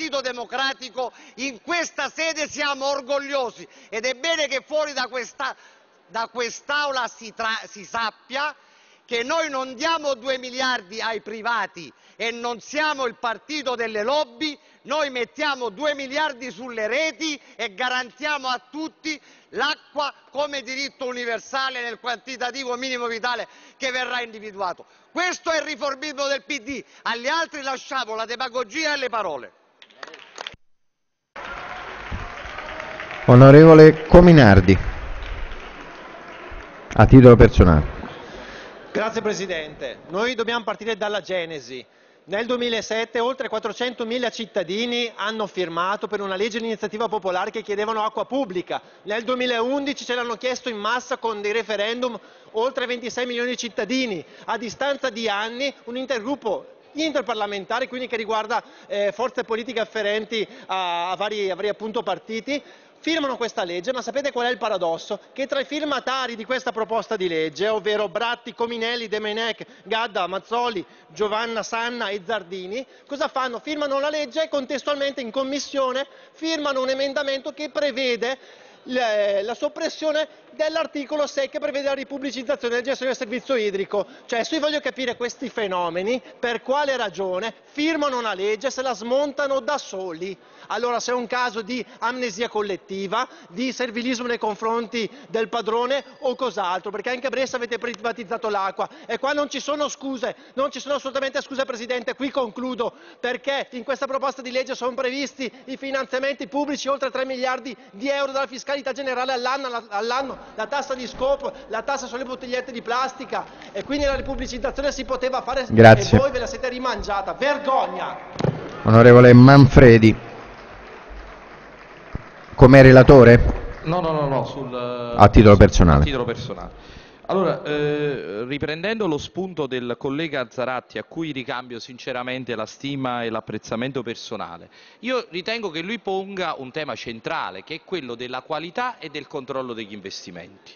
Partito Democratico in questa sede siamo orgogliosi ed è bene che fuori da questa quest'Aula si, si sappia che noi non diamo 2 miliardi ai privati e non siamo il partito delle lobby, noi mettiamo 2 miliardi sulle reti e garantiamo a tutti l'acqua come diritto universale nel quantitativo minimo vitale che verrà individuato. Questo è il riformismo del PD, agli altri lasciamo la demagogia e le parole. Onorevole Cominardi a titolo personale. Grazie Presidente. Noi dobbiamo partire dalla genesi. Nel 2007 oltre 400.000 cittadini hanno firmato per una legge di iniziativa popolare che chiedevano acqua pubblica. Nel 2011 ce l'hanno chiesto in massa con dei referendum oltre 26 milioni di cittadini. A distanza di anni un intergruppo interparlamentare, quindi che riguarda eh, forze politiche afferenti a, a vari, a vari appunto, partiti, firmano questa legge, ma sapete qual è il paradosso? Che tra i firmatari di questa proposta di legge, ovvero Bratti, Cominelli, De Menec, Gadda, Mazzoli, Giovanna Sanna e Zardini, cosa fanno? Firmano la legge e contestualmente in commissione firmano un emendamento che prevede la soppressione dell'articolo 6 che prevede la ripubblicizzazione del gestione del servizio idrico. Cioè, se io voglio capire questi fenomeni, per quale ragione firmano una legge e se la smontano da soli. Allora, se è un caso di amnesia collettiva, di servilismo nei confronti del padrone o cos'altro, perché anche a Brescia avete privatizzato l'acqua e qua non ci sono scuse, non ci sono assolutamente scuse Presidente, qui concludo, perché in questa proposta di legge sono previsti i finanziamenti pubblici oltre 3 miliardi di euro dalla fiscalità generale all'anno, all'anno la tassa di scopo, la tassa sulle bottigliette di plastica e quindi la ripubblicizzazione si poteva fare Grazie. e voi ve la siete rimangiata. Vergogna! Onorevole Manfredi, come relatore? No, no, no, no sul, a titolo personale. A titolo personale. Allora, eh, riprendendo lo spunto del collega Zaratti, a cui ricambio sinceramente la stima e l'apprezzamento personale, io ritengo che lui ponga un tema centrale, che è quello della qualità e del controllo degli investimenti,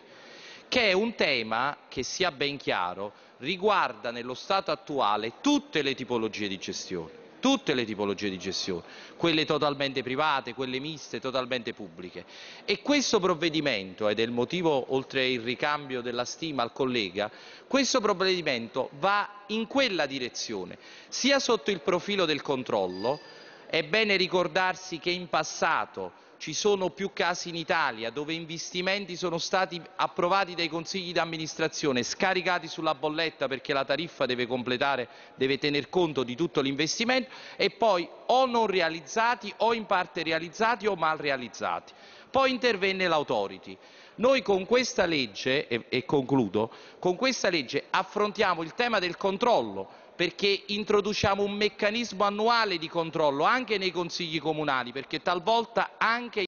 che è un tema che, sia ben chiaro, riguarda nello stato attuale tutte le tipologie di gestione tutte le tipologie di gestione, quelle totalmente private, quelle miste, totalmente pubbliche. E questo provvedimento, ed è il motivo, oltre il ricambio della stima al collega, questo provvedimento va in quella direzione, sia sotto il profilo del controllo, è bene ricordarsi che in passato ci sono più casi in Italia dove investimenti sono stati approvati dai consigli di amministrazione, scaricati sulla bolletta perché la tariffa deve completare, deve tener conto di tutto l'investimento e poi o non realizzati o in parte realizzati o mal realizzati. Poi intervenne l'Authority. Noi con questa legge, e, e concludo, con questa legge affrontiamo il tema del controllo perché introduciamo un meccanismo annuale di controllo anche nei consigli comunali, perché talvolta anche